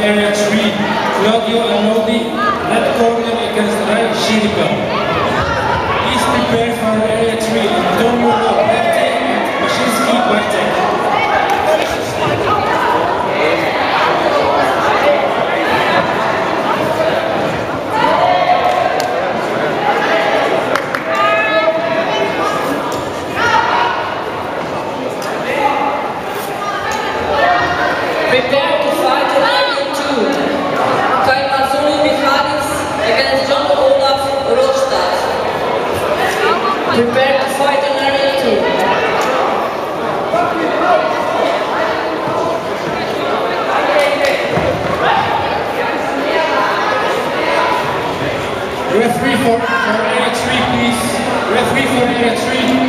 area 3, Claudio Anodi, left corner against right, Shirika. Prepare to fight 2. Referee for, for area 3, please. Referee for area 3.